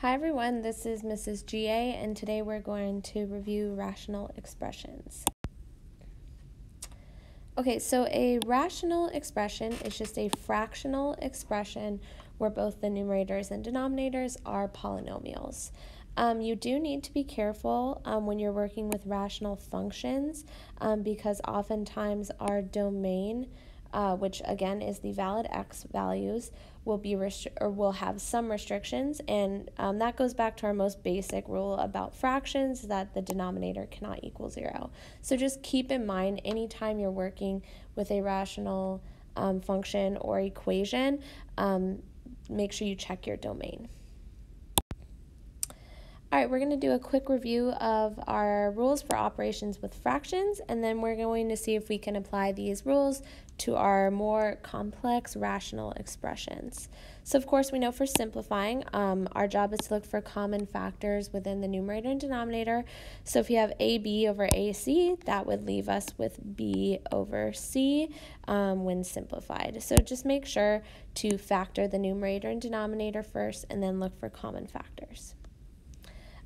Hi everyone, this is Mrs. GA and today we're going to review rational expressions. Okay, so a rational expression is just a fractional expression where both the numerators and denominators are polynomials. Um, you do need to be careful um, when you're working with rational functions um, because oftentimes our domain uh, which again is the valid x values, will be restri- or will have some restrictions, and um, that goes back to our most basic rule about fractions that the denominator cannot equal zero. So just keep in mind anytime you're working with a rational um, function or equation, um, make sure you check your domain. All right, we're going to do a quick review of our rules for operations with fractions, and then we're going to see if we can apply these rules to our more complex rational expressions. So of course, we know for simplifying, um, our job is to look for common factors within the numerator and denominator. So if you have AB over AC, that would leave us with B over C um, when simplified. So just make sure to factor the numerator and denominator first, and then look for common factors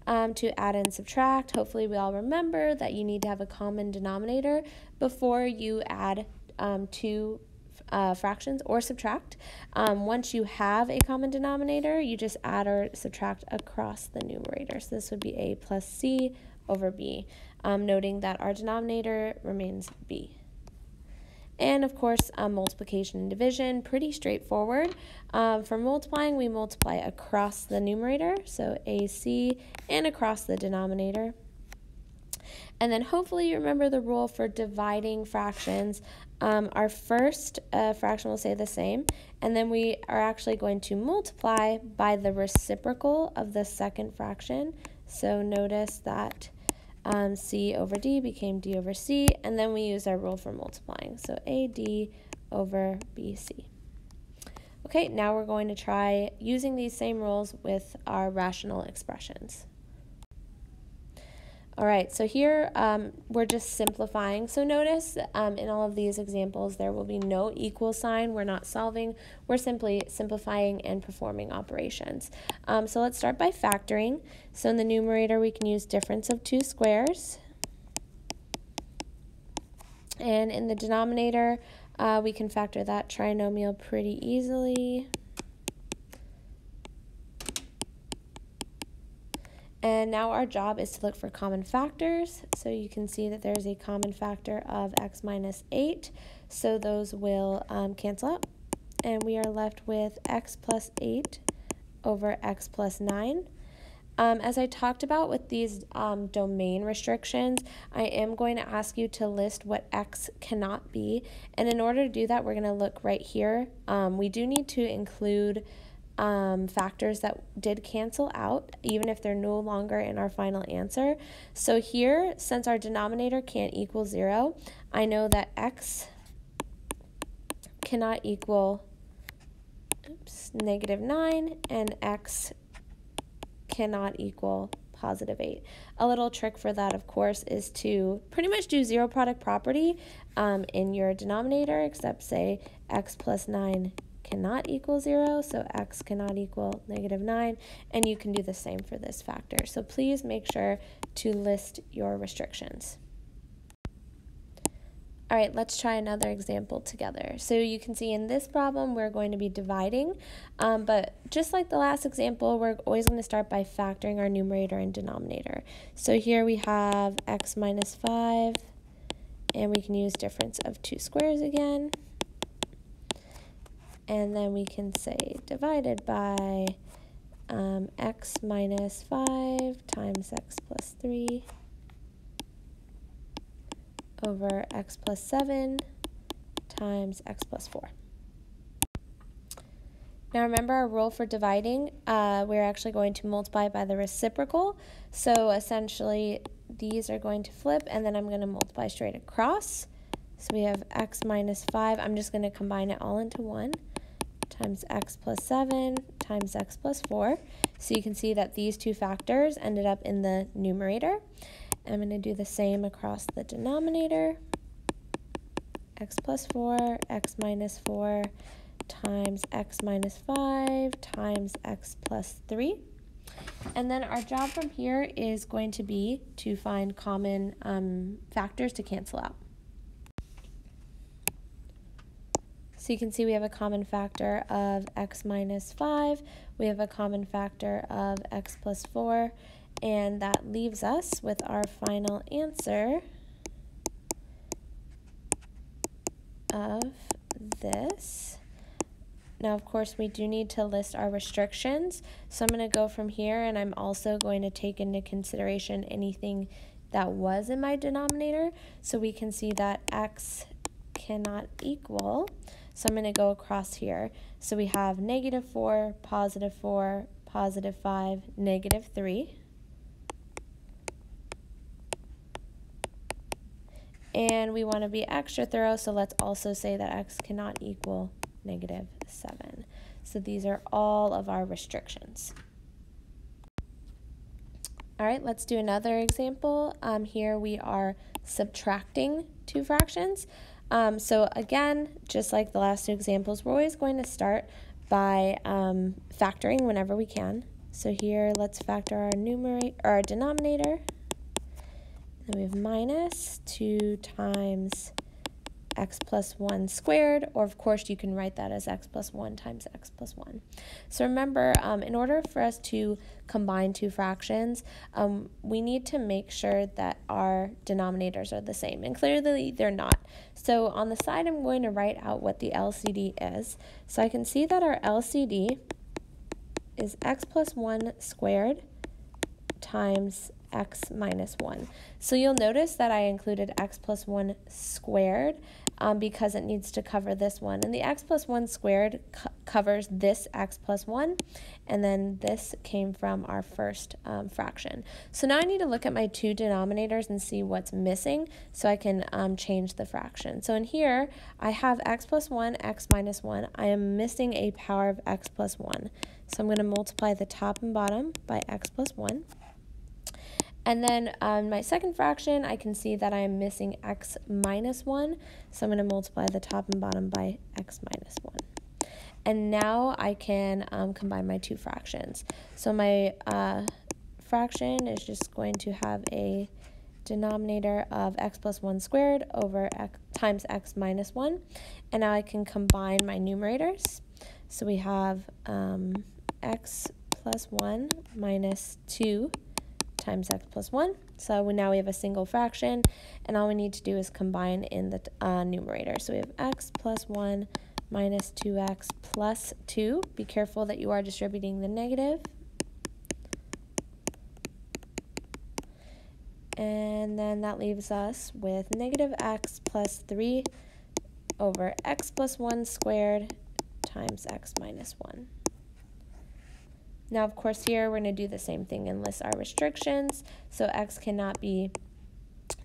um, to add and subtract. Hopefully, we all remember that you need to have a common denominator before you add um, two uh, fractions or subtract. Um, once you have a common denominator, you just add or subtract across the numerator. So this would be a plus c over b, um, noting that our denominator remains b. And of course, um, multiplication and division, pretty straightforward. Um, for multiplying, we multiply across the numerator, so AC, and across the denominator. And then hopefully you remember the rule for dividing fractions. Um, our first uh, fraction will stay the same, and then we are actually going to multiply by the reciprocal of the second fraction. So notice that um, C over D became D over C, and then we use our rule for multiplying. So AD over BC. Okay, now we're going to try using these same rules with our rational expressions. All right, so here um, we're just simplifying. So notice um, in all of these examples, there will be no equal sign. We're not solving. We're simply simplifying and performing operations. Um, so let's start by factoring. So in the numerator, we can use difference of two squares. And in the denominator, uh, we can factor that trinomial pretty easily. And now our job is to look for common factors. So you can see that there's a common factor of x minus 8. So those will um, cancel out. And we are left with x plus 8 over x plus 9. Um, as I talked about with these um, domain restrictions, I am going to ask you to list what x cannot be. And in order to do that, we're going to look right here. Um, we do need to include um, factors that did cancel out, even if they're no longer in our final answer. So here, since our denominator can't equal 0, I know that x cannot equal oops, negative 9, and x cannot equal positive 8. A little trick for that, of course, is to pretty much do zero product property um, in your denominator, except say x plus 9 cannot equal 0, so x cannot equal negative 9, and you can do the same for this factor. So please make sure to list your restrictions. All right, let's try another example together. So you can see in this problem, we're going to be dividing, um, but just like the last example, we're always going to start by factoring our numerator and denominator. So here we have x minus 5, and we can use difference of two squares again and then we can say divided by um, x minus 5 times x plus 3 over x plus 7 times x plus 4. Now remember our rule for dividing, uh, we're actually going to multiply by the reciprocal. So essentially these are going to flip and then I'm going to multiply straight across. So we have x minus 5. I'm just going to combine it all into 1 times x plus 7 times x plus 4. So you can see that these two factors ended up in the numerator. I'm going to do the same across the denominator. x plus 4, x minus 4 times x minus 5 times x plus 3. And then our job from here is going to be to find common um, factors to cancel out. So you can see we have a common factor of x minus 5, we have a common factor of x plus 4, and that leaves us with our final answer of this. Now, of course, we do need to list our restrictions. So I'm going to go from here and I'm also going to take into consideration anything that was in my denominator. So we can see that x cannot equal. So I'm going to go across here. So we have negative 4, positive 4, positive 5, negative 3. And we want to be extra thorough, so let's also say that x cannot equal negative 7. So these are all of our restrictions. All right, let's do another example. Um, here we are subtracting two fractions. Um, so again, just like the last two examples, we're always going to start by um, factoring whenever we can. So here, let's factor our numerator, our denominator. Then we have minus 2 times x plus 1 squared, or of course you can write that as x plus 1 times x plus 1. So remember, um, in order for us to combine two fractions, um, we need to make sure that our denominators are the same, and clearly they're not. So on the side, I'm going to write out what the LCD is. So I can see that our LCD is x plus 1 squared times x minus 1. So you'll notice that I included x plus 1 squared um, because it needs to cover this one. And the x plus 1 squared co covers this x plus 1, and then this came from our first um, fraction. So now I need to look at my two denominators and see what's missing so I can um, change the fraction. So in here, I have x plus 1, x minus 1. I am missing a power of x plus 1. So I'm going to multiply the top and bottom by x plus 1. And then on my second fraction, I can see that I'm missing x minus 1. So I'm going to multiply the top and bottom by x minus 1. And now I can um, combine my two fractions. So my uh, fraction is just going to have a denominator of x plus 1 squared over x times x minus 1. And now I can combine my numerators. So we have um, x plus 1 minus 2 times x plus 1. So we, now we have a single fraction, and all we need to do is combine in the uh, numerator. So we have x plus 1 minus 2x plus 2. Be careful that you are distributing the negative. And then that leaves us with negative x plus 3 over x plus 1 squared times x minus 1. Now, of course, here we're going to do the same thing and list our restrictions. So x cannot be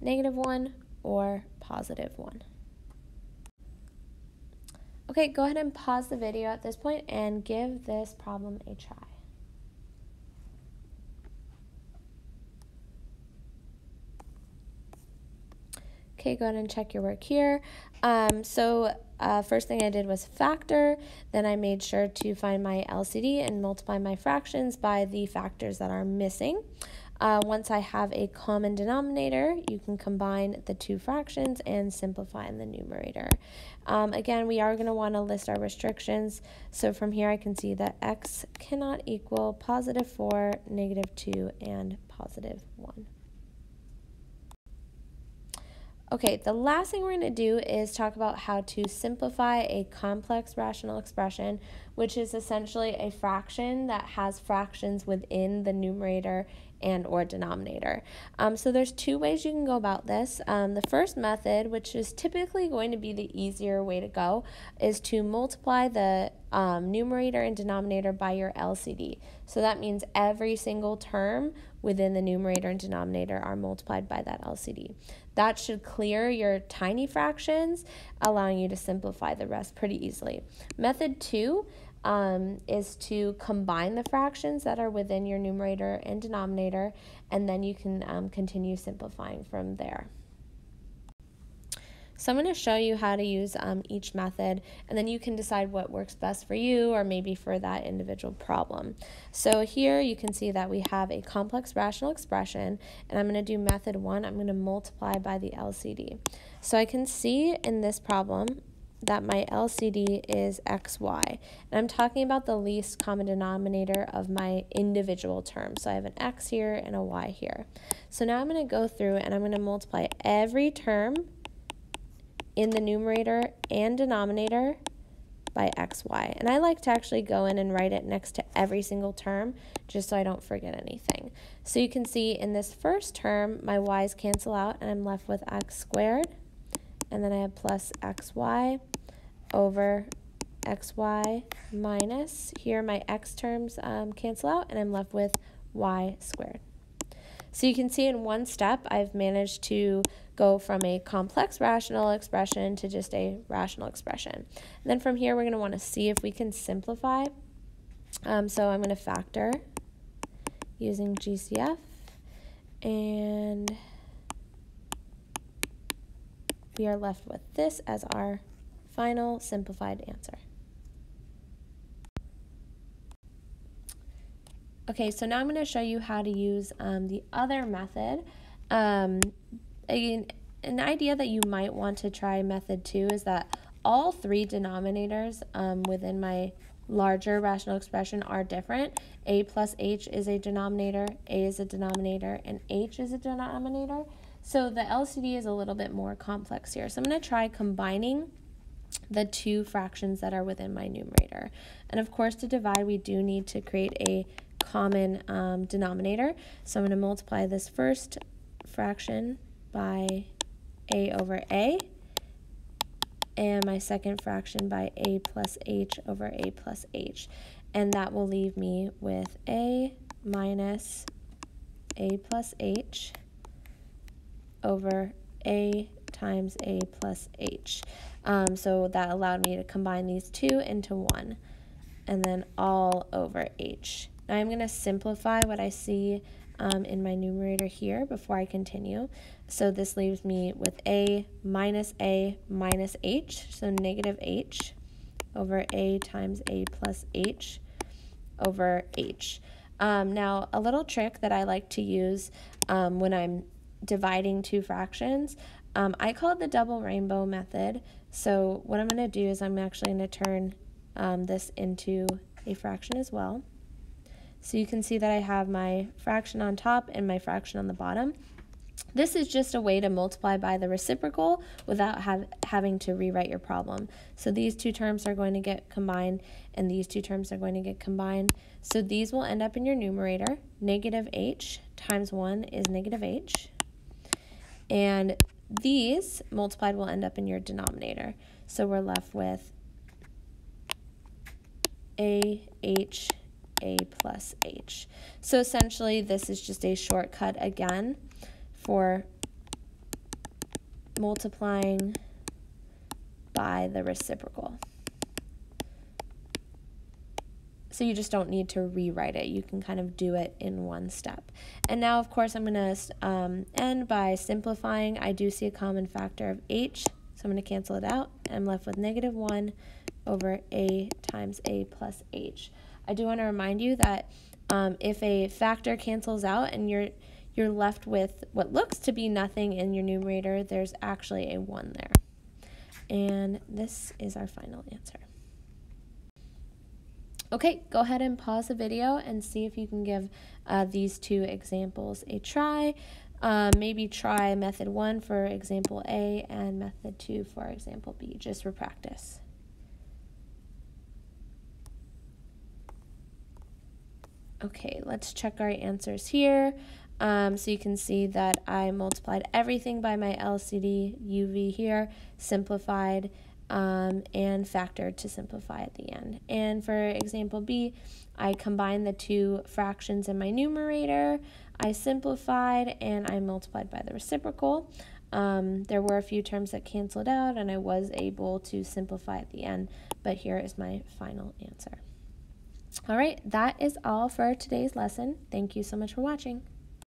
negative 1 or positive 1. Okay, go ahead and pause the video at this point and give this problem a try. Okay, go ahead and check your work here. Um, so uh, first thing I did was factor, then I made sure to find my LCD and multiply my fractions by the factors that are missing. Uh, once I have a common denominator, you can combine the two fractions and simplify in the numerator. Um, again, we are going to want to list our restrictions. So from here I can see that x cannot equal positive 4, negative 2, and positive 1. Okay, the last thing we're going to do is talk about how to simplify a complex rational expression, which is essentially a fraction that has fractions within the numerator and or denominator. Um, so there's two ways you can go about this. Um, the first method, which is typically going to be the easier way to go, is to multiply the um, numerator and denominator by your LCD. So that means every single term within the numerator and denominator are multiplied by that LCD. That should clear your tiny fractions, allowing you to simplify the rest pretty easily. Method two um, is to combine the fractions that are within your numerator and denominator, and then you can um, continue simplifying from there. So I'm going to show you how to use um, each method and then you can decide what works best for you or maybe for that individual problem. So here you can see that we have a complex rational expression and I'm going to do method one. I'm going to multiply by the LCD. So I can see in this problem that my LCD is xy. And I'm talking about the least common denominator of my individual terms. So I have an x here and a y here. So now I'm going to go through and I'm going to multiply every term in the numerator and denominator by xy. And I like to actually go in and write it next to every single term just so I don't forget anything. So you can see in this first term, my y's cancel out and I'm left with x squared. And then I have plus xy over xy minus, here my x terms um, cancel out and I'm left with y squared. So you can see in one step, I've managed to go from a complex rational expression to just a rational expression. And then from here, we're going to want to see if we can simplify. Um, so I'm going to factor using GCF. And we are left with this as our final simplified answer. Okay, so now I'm going to show you how to use um, the other method. Um, an, an idea that you might want to try method two is that all three denominators um, within my larger rational expression are different. A plus h is a denominator, a is a denominator, and h is a denominator. So the LCD is a little bit more complex here. So I'm going to try combining the two fractions that are within my numerator. And of course, to divide, we do need to create a common um, denominator. So I'm going to multiply this first fraction by a over a, and my second fraction by a plus h over a plus h. And that will leave me with a minus a plus h over a times a plus h. Um, so that allowed me to combine these two into one, and then all over h. Now I'm going to simplify what I see um, in my numerator here before I continue. So this leaves me with a minus a minus h, so negative h over a times a plus h over h. Um, now, a little trick that I like to use um, when I'm dividing two fractions, um, I call it the double rainbow method. So what I'm going to do is I'm actually going to turn um, this into a fraction as well. So you can see that I have my fraction on top and my fraction on the bottom. This is just a way to multiply by the reciprocal without have, having to rewrite your problem. So these two terms are going to get combined and these two terms are going to get combined. So these will end up in your numerator. Negative h times 1 is negative h. And these multiplied will end up in your denominator. So we're left with a h a plus h. So essentially this is just a shortcut again for multiplying by the reciprocal. So you just don't need to rewrite it. You can kind of do it in one step. And now, of course, I'm going to um, end by simplifying. I do see a common factor of h, so I'm going to cancel it out. I'm left with negative 1 over a times a plus h. I do want to remind you that um, if a factor cancels out and you're you're left with what looks to be nothing in your numerator, there's actually a 1 there. And this is our final answer. Okay, go ahead and pause the video and see if you can give uh, these two examples a try. Um, maybe try method 1 for example A and method 2 for example B, just for practice. Okay, let's check our answers here. Um, so you can see that I multiplied everything by my LCD UV here, simplified, um, and factored to simplify at the end. And for example B, I combined the two fractions in my numerator, I simplified, and I multiplied by the reciprocal. Um, there were a few terms that canceled out, and I was able to simplify at the end, but here is my final answer. All right, that is all for today's lesson. Thank you so much for watching.